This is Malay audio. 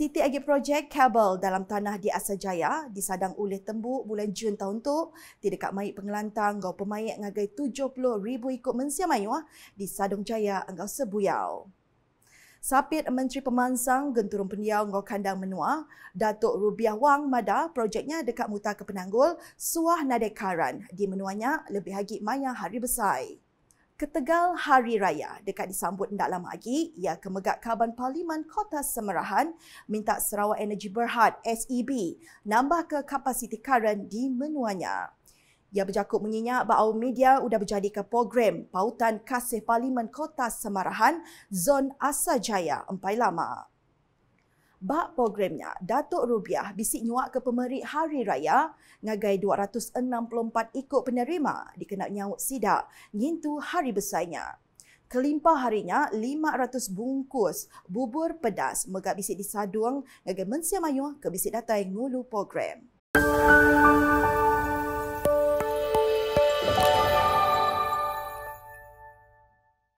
Kapasiti agi projek kabel dalam tanah di Asajaya disadang oleh tembuk bulan Jun tahun tu di dekat mai pengelantang gau pemayak ngagai 70 ribu ikut mensia mayu ah, di Sadong Jaya anggau sebuyau. Sapit Menteri Pemansang Genturun Pendiau Ngau Kandang Menua, Datuk Rubiah Wang Mada projeknya dekat Muta ke Penanggul, Suah Nadekaran di menuanya lebih lagi maya hari besar. Ketegal Hari Raya dekat disambut tidak lama lagi, ia kemegak Kaban Parlimen Kota Semerahan minta Sarawak Energy Berhad SEB nambah ke kapasiti karen di menuanya. Ia berjakut menginyak bahawa media sudah berjadi ke program pautan kasih Parlimen Kota Semerahan Zon Asajaya Empai Lama. Bak programnya, Datuk Rubiah bisik nyuak ke pemerik Hari Raya ngagai 264 ikut penerima dikenal nyawuk sidak ngintu hari besarnya. Kelimpah harinya 500 bungkus bubur pedas megak bisik disaduang ngagai mensia mayu ke bisik datai ngulu program.